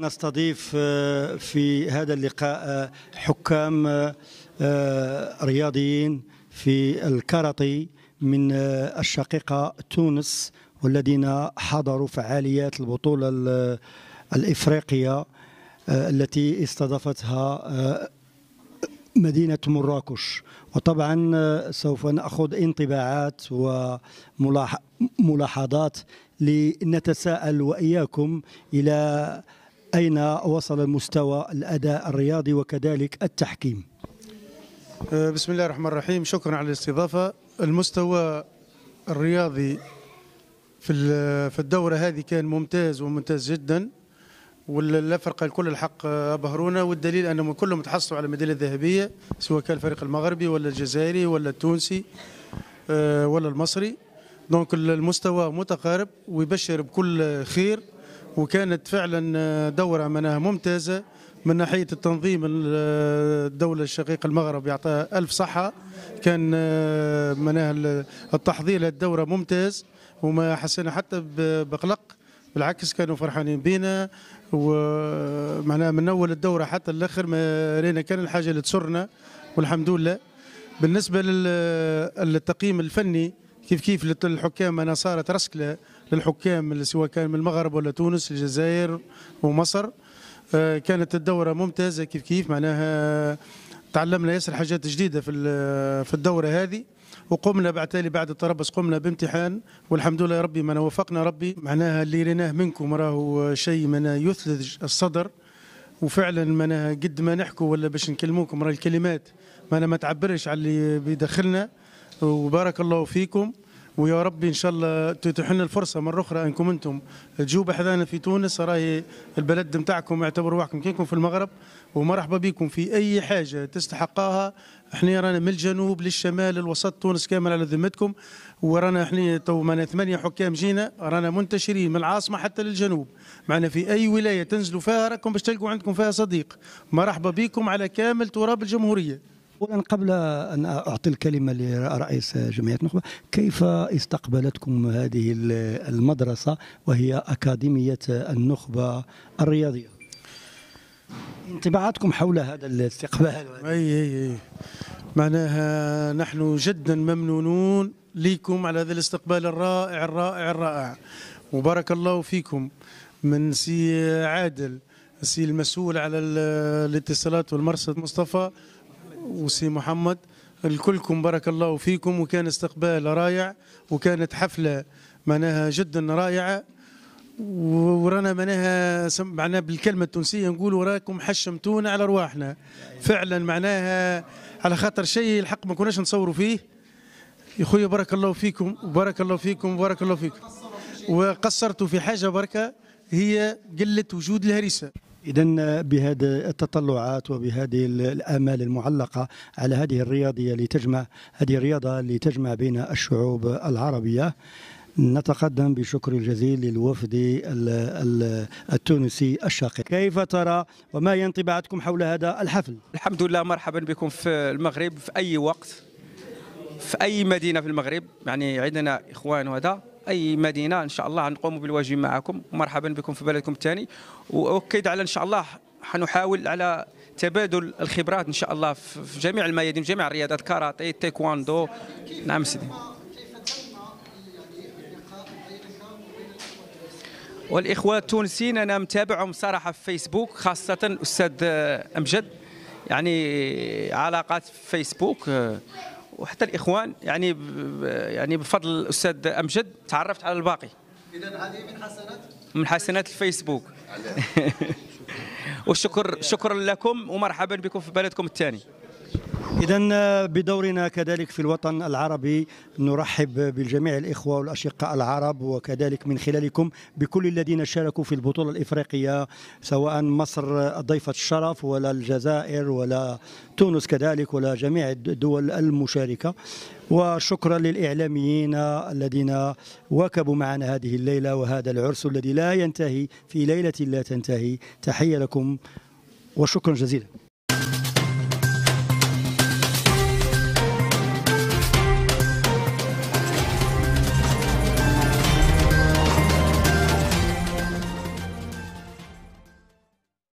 نستضيف آه، في هذا اللقاء آه، حكام آه، رياضيين في الكاراتي من الشقيقة تونس والذين حضروا فعاليات البطولة ال- الإفريقية التي استضافتها مدينة مراكش. وطبعا سوف نأخذ انطباعات وملاحظات لنتساءل وإياكم إلى أين وصل مستوى الأداء الرياضي وكذلك التحكيم؟ آه، بسم الله الرحمن الرحيم. شكرا على الاستضافة. المستوى الرياضي في في الدورة هذه كان ممتاز وممتاز جدا ولا فرق الكل الحق آه، أبهرونا والدليل أنهم كلهم تحصلوا على الميدالية الذهبية سواء كان الفريق المغربي ولا الجزائري ولا التونسي آه، ولا المصري. دونك المستوى متقارب ويبشر بكل خير. وكانت فعلا آه، دورة منها ممتازة. من ناحية التنظيم ال- الدولة الشقيقة المغرب يعطيها ألف صحة. كان آه، ال- التحضير للدورة ممتاز. وما حسينا حتى بقلق. بالعكس كانوا فرحانين بينا. ومعناها من أول الدورة حتى الآخر ما رينا كان الحاجة اللي تسرنا. والحمد لله. بالنسبة لل- للتقييم الفني كيف كيف للحكام؟ أنا صارت رسكلة للحكام سواء كان من المغرب ولا تونس الجزائر ومصر. آه، كانت الدورة ممتازة كيف كيف معناها تعلمنا ياسر حاجات جديدة في في الدورة هذه. وقمنا بعتالي بعد التربص قمنا بامتحان والحمد لله يا ربي من وفقنا ربي. معناها اللي ريناه منكم راهو شيء من يثلج الصدر. وفعلا معناها قد ما نحكوا ولا باش نكلموكم راه الكلمات ما ما تعبرش على اللي بداخلنا. وبارك الله فيكم. ويا ربي إن شاء الله تتيح لنا الفرصة مرة أخرى أنكم أنتم. تجوا بحذانا في تونس راهي البلد نتاعكم اعتبروا روحكم كيكم في المغرب؟ ومرحبا بكم في أي حاجة تستحقوها. إحنا رانا من الجنوب للشمال للوسط تونس كامل على ذمتكم. ورانا إحنا تو معنا ثمانية حكام جينا رانا منتشرين من العاصمة حتى للجنوب. معنا في أي ولاية تنزلوا فيها راكم باش تلقوا عندكم فيها صديق. مرحبا بكم على كامل تراب الجمهورية. أولا قبل أن أعطي الكلمة لرئيس جمعية النخبة كيف استقبلتكم هذه المدرسة وهي أكاديمية النخبة الرياضية؟ انطباعاتكم حول هذا الاستقبال. اي اي أي. معناها نحن جدا ممنونون لكم على هذا الاستقبال الرائع الرائع الرائع. وبارك الله فيكم من سي عادل سي المسؤول على ال- الاتصالات والمرصد مصطفى. وسي محمد الكلكم بارك الله فيكم وكان استقبال رائع وكانت حفلة معناها جدا رائعة ورانا معناها معناها بالكلمة التونسية نقولوا راكم حشمتونا على ارواحنا فعلا معناها على خاطر شيء الحق ما كناش نصوروا فيه. يا خويا بارك الله فيكم وبارك الله فيكم وبارك الله فيكم وقصرتوا في حاجة بركة هي قلة وجود الهريسة. إذا بهذه التطلعات وبهذه الآمال المعلقة على هذه الرياضية لتجمع هذه الرياضة اللي تجمع بين الشعوب العربية. نتقدم بشكر الجزيل للوفد ال- ال- التونسي الشقيق كيف ترى وما هي انطباعاتكم حول هذا الحفل؟ الحمد لله مرحبا بكم في المغرب في أي وقت في أي مدينة في المغرب. يعني عندنا إخوان وهذا. أي مدينة إن شاء الله نقوم بالواجب معكم. مرحبا بكم في بلدكم الثاني واكد على إن شاء الله حنحاول على تبادل الخبرات إن شاء الله في جميع الميادين جميع الرياضات كاراتيه تايكواندو نعم سيدي. والإخوة التونسيين أنا متابعهم صراحة في فيسبوك خاصة الاستاذ أمجد. يعني علاقات في فيسبوك وحتى الإخوان يعني ب- يعني بفضل الأستاذ أمجد تعرفت على الباقي. اذا هذه من حسنات؟ من حسنات الفيسبوك. والشكر شكرا لكم ومرحبا بكم في بلدكم الثاني. إذا بدورنا كذلك في الوطن العربي نرحب بالجميع الإخوة والأشقاء العرب وكذلك من خلالكم بكل الذين شاركوا في البطولة الإفريقية سواء مصر ضيفة الشرف ولا الجزائر ولا تونس كذلك ولا جميع الدول المشاركة. وشكرا للإعلاميين الذين واكبوا معنا هذه الليلة وهذا العرس الذي لا ينتهي في ليلة لا تنتهي. تحية لكم وشكرا جزيلا.